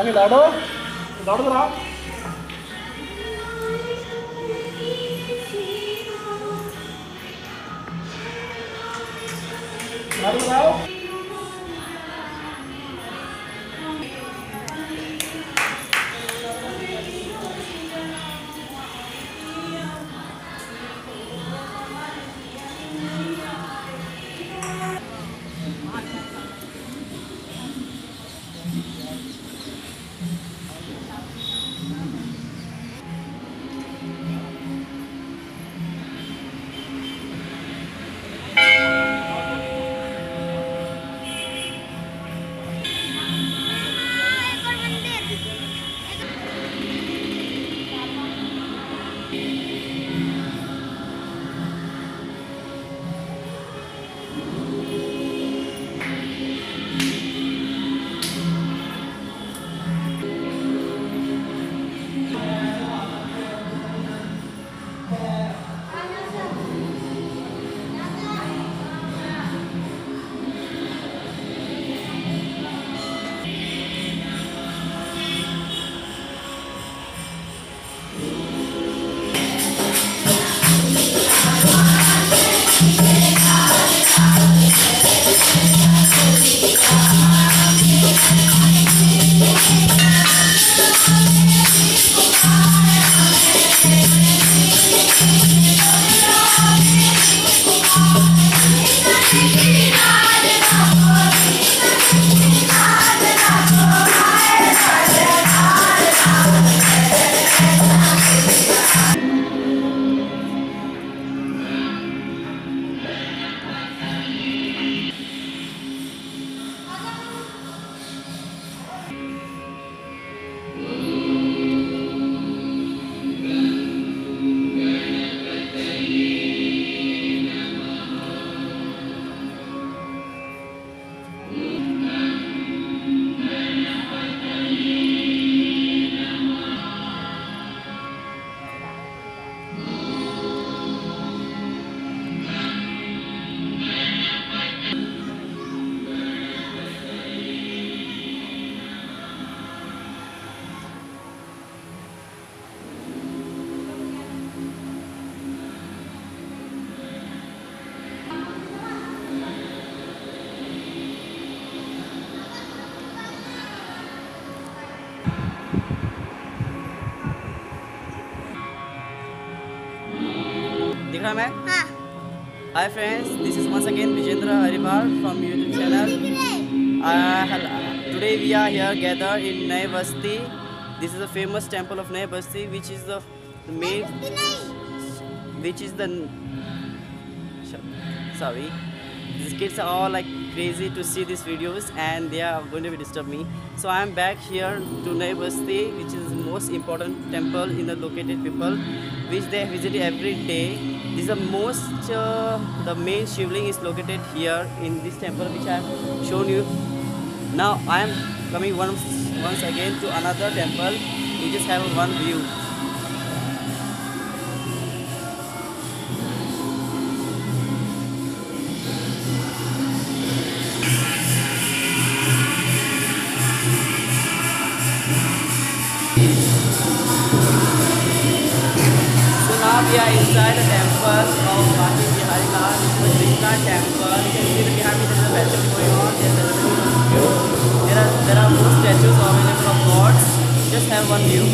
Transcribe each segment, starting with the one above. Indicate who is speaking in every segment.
Speaker 1: आगे लाडो लाडो जरा।
Speaker 2: दिख Hi है hi friends this is once again Brijendra Ahirwar from YouTube channel today we are here gather in नए Basti this is a famous temple of नए Basti which is the main which is the sorry. These kids are all like crazy to see these videos and they are going to be disturb me. So i am back here to Naivasti which is most important temple in the located people, which they visit every day. This is the most, uh, the main shivling is located here in this temple, which I have shown you. Now I am coming once once again to another temple. We just have one view. We are inside the temple of Bhakti Bihari Lal, Krishna temple. You can see behind me there's a festival going on. There's a. There are there are more statues available of gods. Just have one view.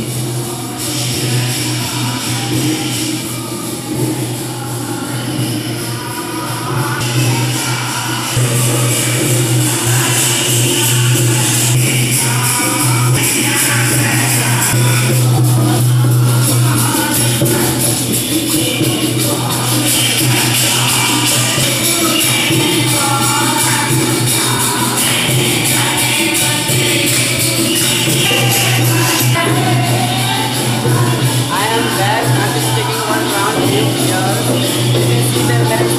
Speaker 2: यार